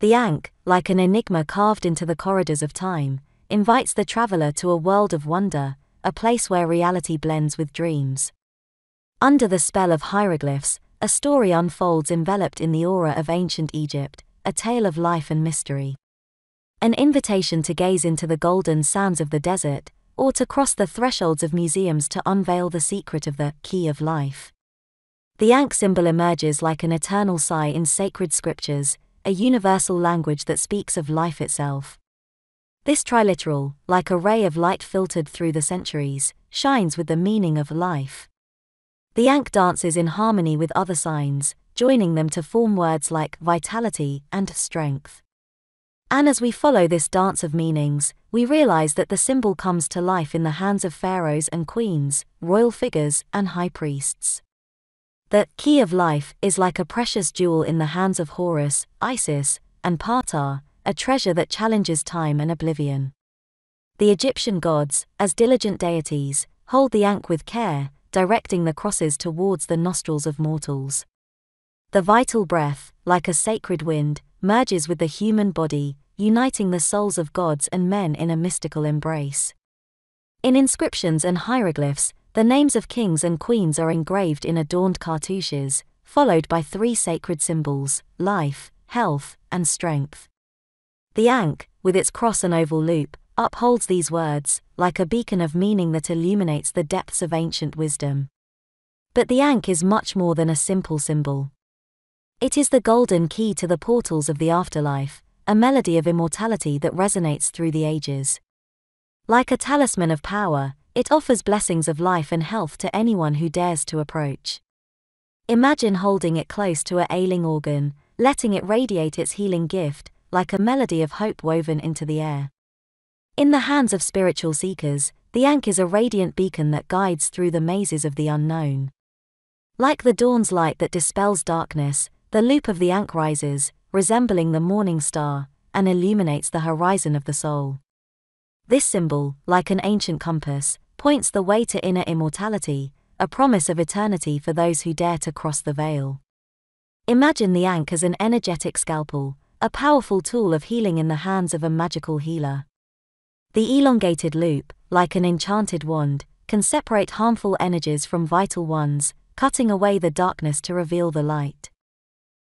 The Ankh, like an enigma carved into the corridors of time, invites the traveler to a world of wonder, a place where reality blends with dreams. Under the spell of hieroglyphs, a story unfolds enveloped in the aura of ancient Egypt, a tale of life and mystery. An invitation to gaze into the golden sands of the desert, or to cross the thresholds of museums to unveil the secret of the key of life. The Ankh symbol emerges like an eternal sigh in sacred scriptures, a universal language that speaks of life itself. This triliteral, like a ray of light filtered through the centuries, shines with the meaning of life. The Ankh dances in harmony with other signs, joining them to form words like vitality and strength. And as we follow this dance of meanings, we realize that the symbol comes to life in the hands of pharaohs and queens, royal figures, and high priests. The key of life is like a precious jewel in the hands of Horus, Isis, and Ptah, a treasure that challenges time and oblivion. The Egyptian gods, as diligent deities, hold the ankh with care, directing the crosses towards the nostrils of mortals. The vital breath, like a sacred wind, merges with the human body, uniting the souls of gods and men in a mystical embrace. In inscriptions and hieroglyphs, the names of kings and queens are engraved in adorned cartouches, followed by three sacred symbols life, health, and strength. The Ankh, with its cross and oval loop, upholds these words, like a beacon of meaning that illuminates the depths of ancient wisdom. But the Ankh is much more than a simple symbol. It is the golden key to the portals of the afterlife, a melody of immortality that resonates through the ages. Like a talisman of power, it offers blessings of life and health to anyone who dares to approach. Imagine holding it close to a ailing organ, letting it radiate its healing gift, like a melody of hope woven into the air. In the hands of spiritual seekers, the Ankh is a radiant beacon that guides through the mazes of the unknown. Like the dawn's light that dispels darkness, the loop of the Ankh rises, resembling the morning star, and illuminates the horizon of the soul. This symbol, like an ancient compass, points the way to inner immortality, a promise of eternity for those who dare to cross the veil. Imagine the Ankh as an energetic scalpel, a powerful tool of healing in the hands of a magical healer. The elongated loop, like an enchanted wand, can separate harmful energies from vital ones, cutting away the darkness to reveal the light.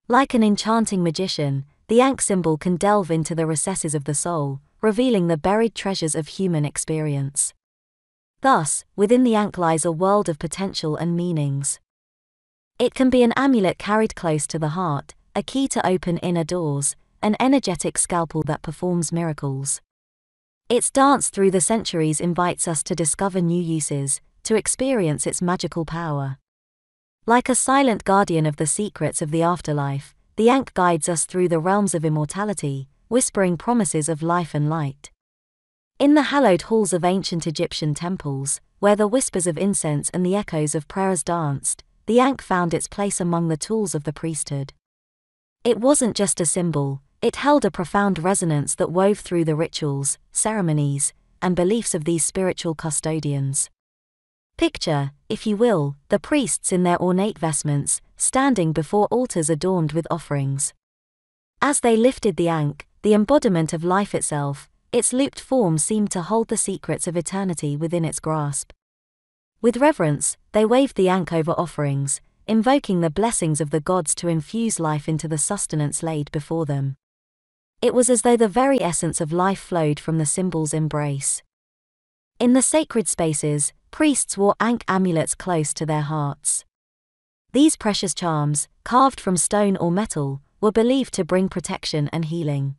Like an enchanting magician, the Ankh symbol can delve into the recesses of the soul, revealing the buried treasures of human experience. Thus, within the Ankh lies a world of potential and meanings. It can be an amulet carried close to the heart, a key to open inner doors, an energetic scalpel that performs miracles. Its dance through the centuries invites us to discover new uses, to experience its magical power. Like a silent guardian of the secrets of the afterlife, the Ankh guides us through the realms of immortality, whispering promises of life and light. In the hallowed halls of ancient Egyptian temples, where the whispers of incense and the echoes of prayers danced, the Ankh found its place among the tools of the priesthood. It wasn't just a symbol, it held a profound resonance that wove through the rituals, ceremonies, and beliefs of these spiritual custodians. Picture, if you will, the priests in their ornate vestments, standing before altars adorned with offerings. As they lifted the Ankh, the embodiment of life itself, its looped form seemed to hold the secrets of eternity within its grasp. With reverence, they waved the Ankh over offerings, invoking the blessings of the gods to infuse life into the sustenance laid before them. It was as though the very essence of life flowed from the symbol's embrace. In the sacred spaces, priests wore Ankh amulets close to their hearts. These precious charms, carved from stone or metal, were believed to bring protection and healing.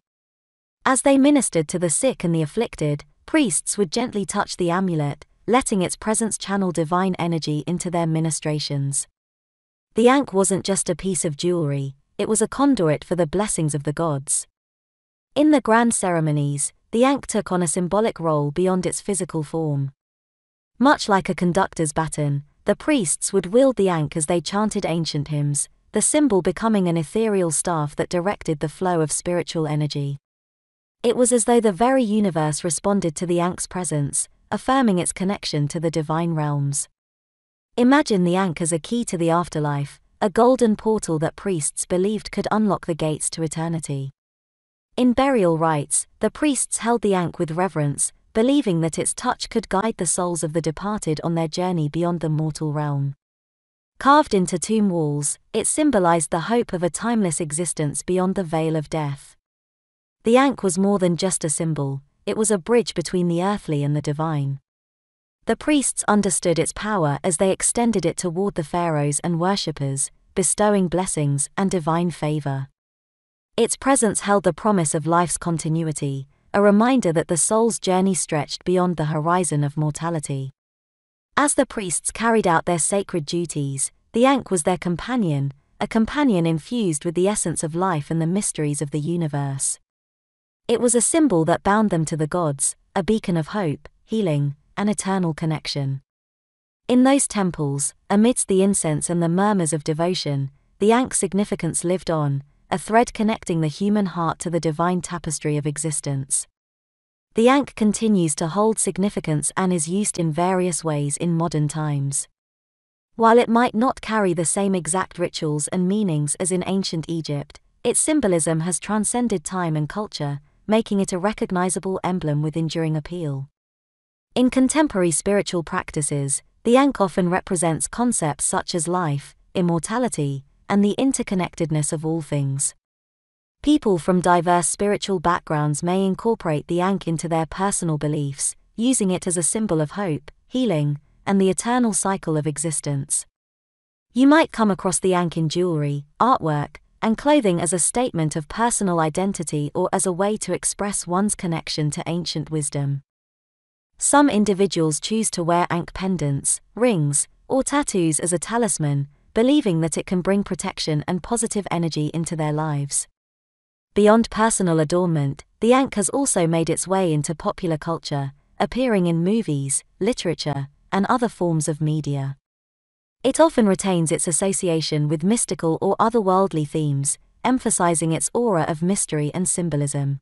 As they ministered to the sick and the afflicted, priests would gently touch the amulet, letting its presence channel divine energy into their ministrations. The ankh wasn't just a piece of jewelry, it was a conduit for the blessings of the gods. In the grand ceremonies, the ankh took on a symbolic role beyond its physical form. Much like a conductor's baton, the priests would wield the ankh as they chanted ancient hymns, the symbol becoming an ethereal staff that directed the flow of spiritual energy. It was as though the very universe responded to the Ankh's presence, affirming its connection to the divine realms. Imagine the Ankh as a key to the afterlife, a golden portal that priests believed could unlock the gates to eternity. In burial rites, the priests held the ankh with reverence, believing that its touch could guide the souls of the departed on their journey beyond the mortal realm. Carved into tomb walls, it symbolized the hope of a timeless existence beyond the veil of death. The ankh was more than just a symbol, it was a bridge between the earthly and the divine. The priests understood its power as they extended it toward the pharaohs and worshippers, bestowing blessings and divine favor. Its presence held the promise of life's continuity, a reminder that the soul's journey stretched beyond the horizon of mortality. As the priests carried out their sacred duties, the Ankh was their companion, a companion infused with the essence of life and the mysteries of the universe. It was a symbol that bound them to the gods, a beacon of hope, healing, and eternal connection. In those temples, amidst the incense and the murmurs of devotion, the Ankh's significance lived on, a thread connecting the human heart to the divine tapestry of existence. The Ankh continues to hold significance and is used in various ways in modern times. While it might not carry the same exact rituals and meanings as in ancient Egypt, its symbolism has transcended time and culture, making it a recognizable emblem with enduring appeal. In contemporary spiritual practices, the Ankh often represents concepts such as life, immortality, and the interconnectedness of all things. People from diverse spiritual backgrounds may incorporate the Ankh into their personal beliefs, using it as a symbol of hope, healing, and the eternal cycle of existence. You might come across the Ankh in jewelry, artwork, and clothing as a statement of personal identity or as a way to express one's connection to ancient wisdom. Some individuals choose to wear Ankh pendants, rings, or tattoos as a talisman, believing that it can bring protection and positive energy into their lives. Beyond personal adornment, the Ankh has also made its way into popular culture, appearing in movies, literature, and other forms of media. It often retains its association with mystical or otherworldly themes, emphasizing its aura of mystery and symbolism.